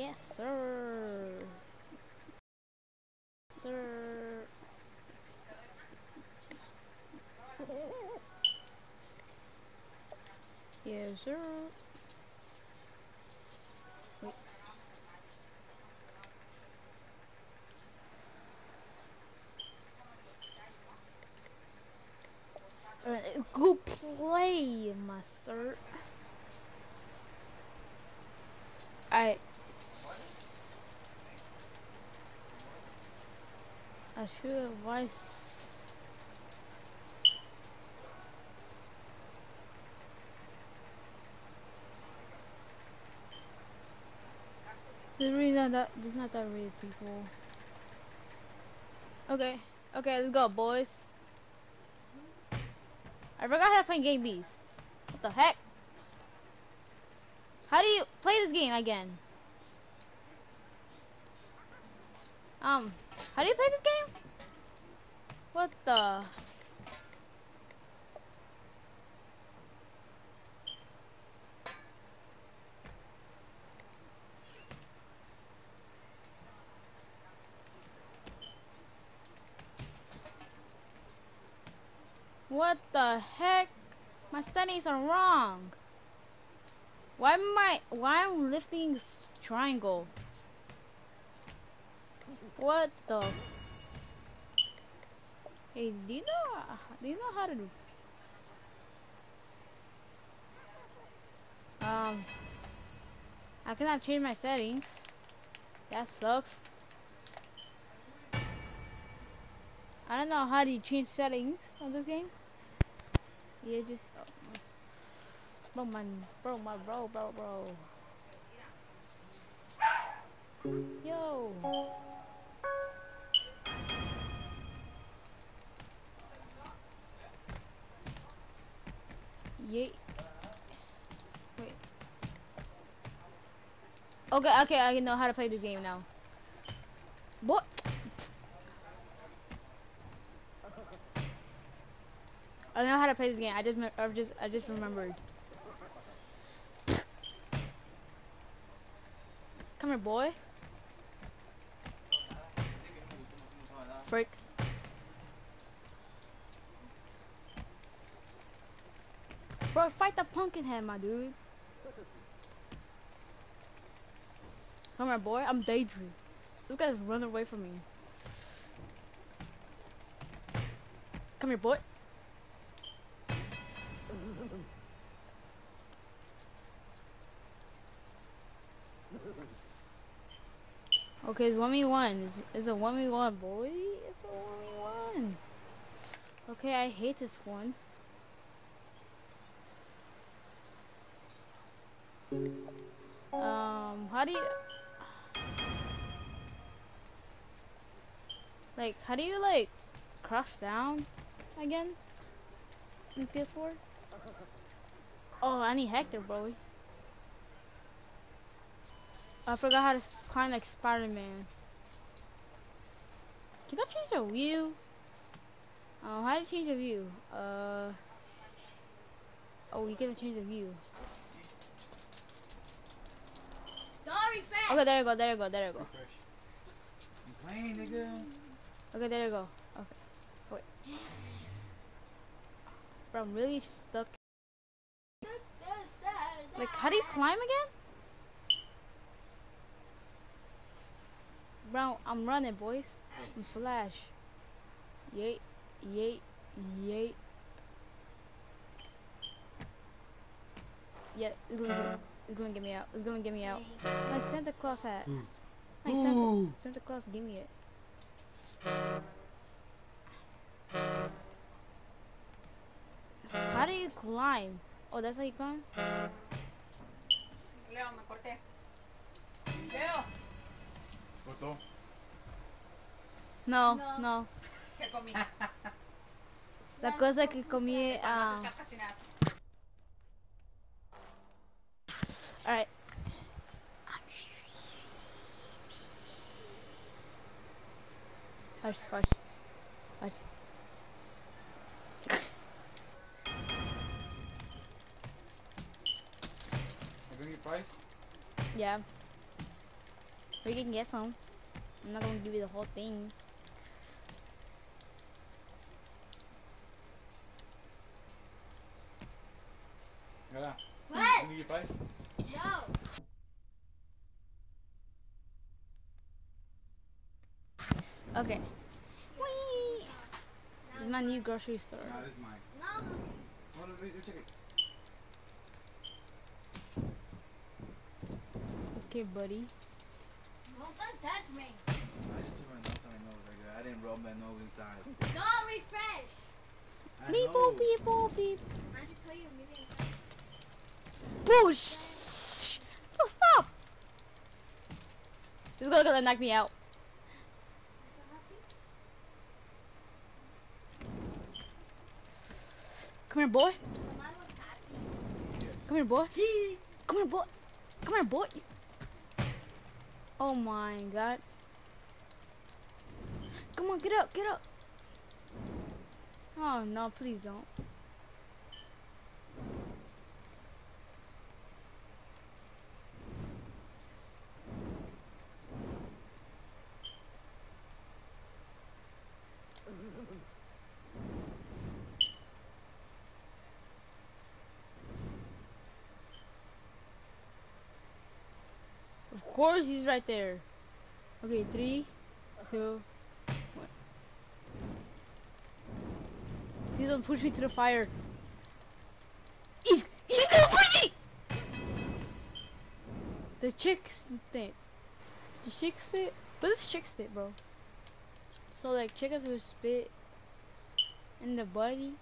Yes, sir. Sir. Yes, sir. Alright, go play, my sir. I. Why s- There's really not that there's not that many people. Okay. Okay, let's go, boys. I forgot how to play Gang Beasts. What the heck? How do you play this game again? Um, how do you play this game? What the? What the heck? My settings are wrong. Why am I, why am lifting triangle? What the? Hey, do you know, do you know how to do? Um, I cannot change my settings. That sucks. I don't know how do you change settings on this game. Yeah, just, oh, bro, my, bro, my bro, bro, bro. Yo. Wait. Okay, okay, I know how to play this game now. What? I know how to play this game. I just, I just, I just remembered. Come here, boy. Break. Bro, fight the pumpkin head, my dude. Come here, boy. I'm daydream. This guy's running away from me. Come here, boy. Okay, it's 1v1. It's, it's a 1v1, boy. It's a 1v1. Okay, I hate this one. Um, how do you... Like, how do you, like, crouch down again in PS4? Oh, I need Hector, bro. I forgot how to climb like Spider-Man. Can I change the view? Oh, how do you change the view? Uh... Oh, you can change the view. Sorry. Okay, there you go, there you go, there you go. Refresh. Playing. Okay, there you go. Okay. Wait. Bro, I'm really stuck. Like, how do you climb again? Bro, I'm running, boys. I'm Flash. Yay, yay, yay. Yeah, it's gonna, get, it's gonna get me out. It's gonna get me out. My Santa Claus hat. Ooh. My Santa, Santa Claus, give me it. How do you climb? Oh, that's how you climb? Leo, me corté. Leo, Cortó. No, No. no. ¿qué comí? La cosa que comí, ah, alright. Hush, hush, hush. I'm gonna get fries. Yeah. Or you can get some. I'm not gonna give you the whole thing. Got What? Let me get five. No. Okay. Whee! This is my new grocery store. Nah, this is mine. No. Hold on, wait, check it. Okay, buddy. Don't touch me. I just took my nose on my nose right there. I didn't rub my nose inside. Don't refresh. I Beep know. boop beep boop beep. I should tell you a million times. Bro, shh. Bro, stop. This is gonna knock me out. Come here, boy. Come here, boy. Come here, boy. Come here, boy. Oh my god. Come on, get up, get up. Oh no, please don't. Of course he's right there. Okay, three, two, one. Please don't push me to the fire. He's, he's gonna push me! The chick spit. The chick spit? But it's chick spit, bro. So like chickens will spit in the body.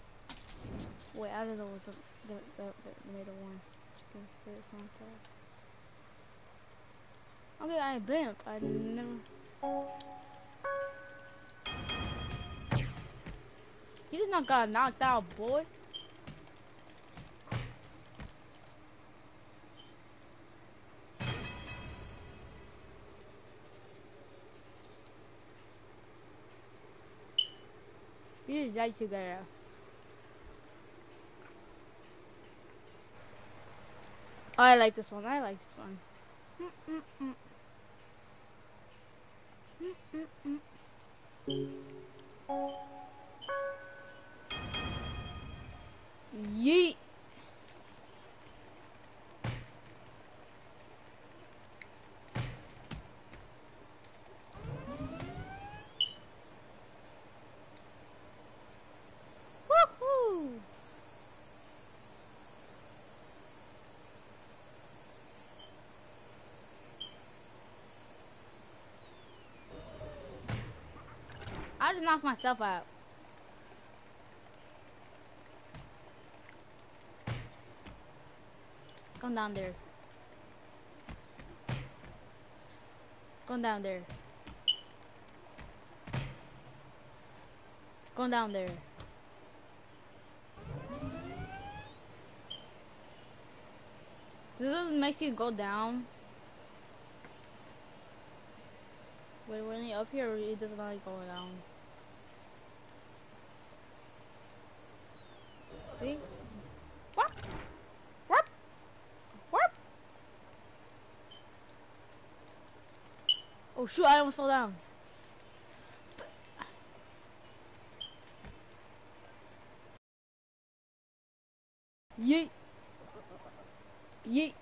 Wait, I don't know what's the, the, the, the middle ones. Chicken spit sometimes. Okay, I blimp. I never. He just not got knocked out, boy. Get. I like this one. I like this one. Mm, mm, mm. Mm, mm, mm. Yeet. Woohoo! I just knocked myself out. Come down there. Come down there. Come down there. This one makes you go down. Wait, when you up here, it doesn't like go down. See? What? What? What? Oh shoot, I almost fell down. Yeet. Yeet.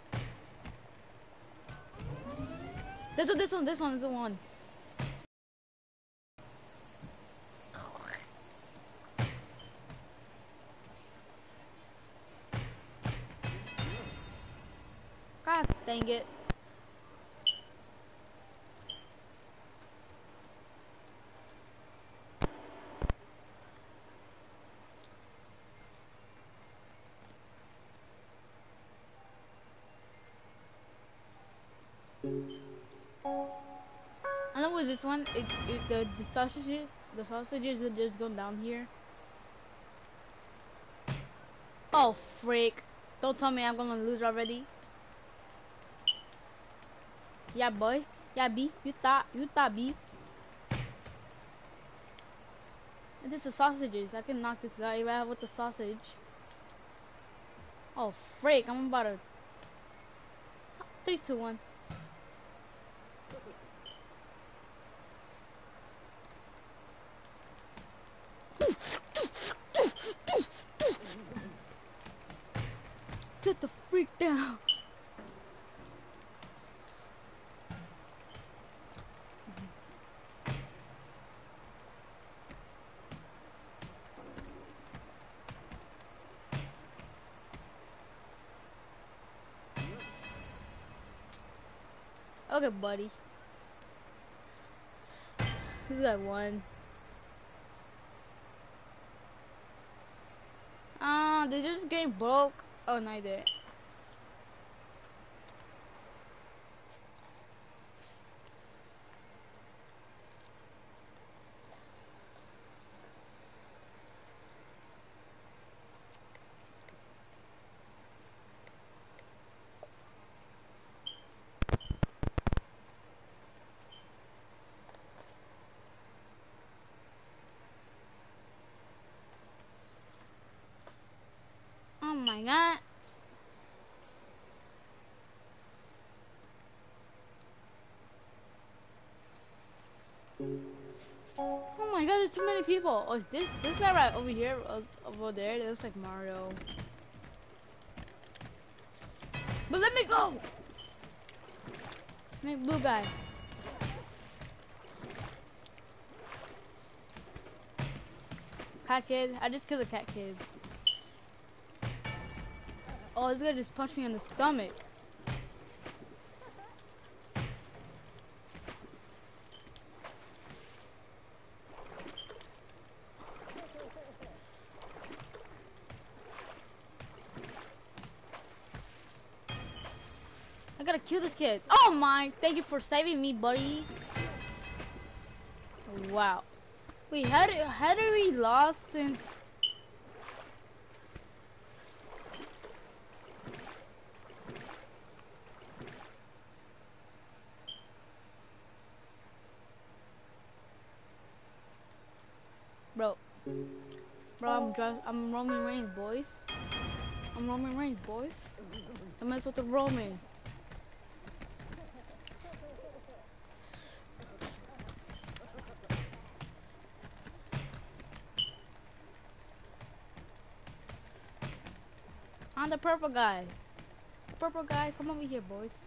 This one, this one, this one is the one. It. I know with this one, it, it, the, the sausages, the sausages will just go down here. Oh, freak. Don't tell me I'm gonna lose already. Yeah, boy. Yeah, B. You thought, you thought, B. And this is sausages. I can knock this guy out with the sausage. Oh, freak. I'm about to... Three, two, one. Okay, buddy. This guy won. Uh, they're just getting broke. Oh, no, they didn't. Oh my god. Oh my god, there's too many people. Oh, this this guy right over here, uh, over there, looks like Mario. But let me go. Make blue guy. Cat kid. I just killed a cat kid. Oh, this guy just punched me in the stomach. Kid. Oh my, thank you for saving me, buddy. Wow. Wait, how did, how did we lost since... Bro. Bro, I'm I'm Roman Reigns, boys. I'm Roman Reigns, boys. Don't mess with the Roman. I'm the purple guy. Purple guy, come over here, boys.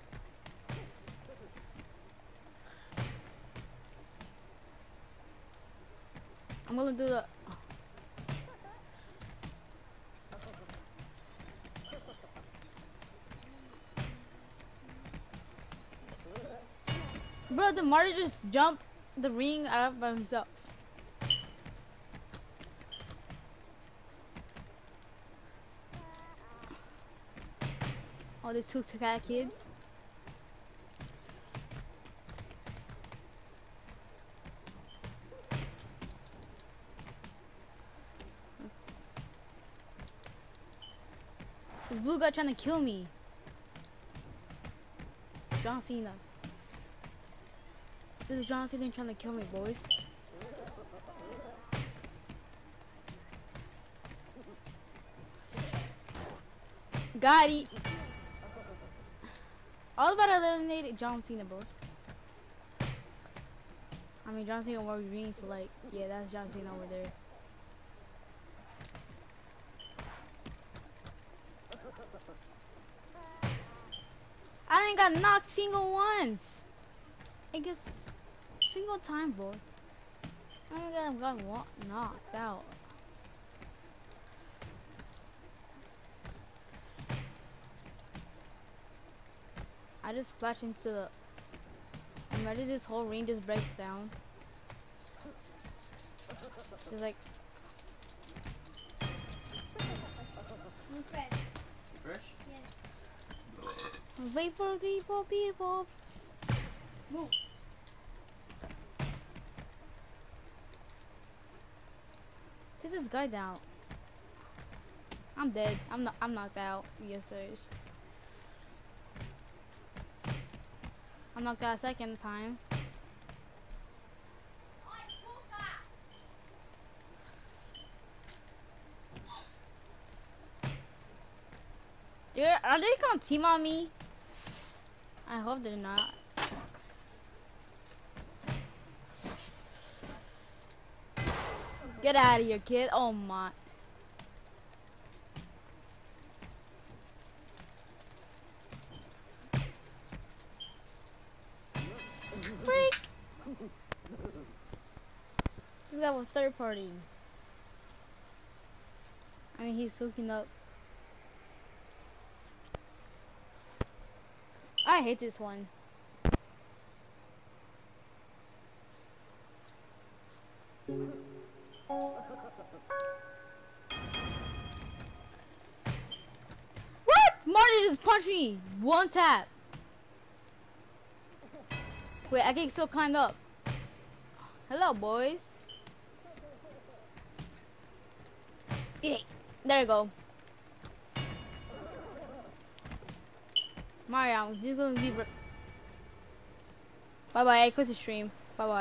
I'm gonna do the. Bro, the Mario just jumped the ring out by himself. Took the cat kids. This blue guy trying to kill me. John Cena. This is John Cena trying to kill me, boys. Got it. I was about to eliminate John Cena, bro. I mean, John Cena wore green, so like, yeah, that's John Cena over there. I ain't got knocked single once. I guess single time, boy. I ain't got got knocked out. I just splashed into the. Imagine this whole ring just breaks down. It's like I'm fresh. Fresh? Yes. wait for people, people. Move. This is guy down. I'm dead. I'm not. I'm knocked out. Yes, sir. I'm out a second time. Dude, are they gonna team on me? I hope they're not. Get out of here, kid. Oh my. this guy was third party. I mean, he's hooking up. I hate this one. Marty just punched me! One tap! Wait, I can still climb up. Hello, boys. There you go. Mario, this is gonna be. Bye bye. I quit the stream. Bye bye.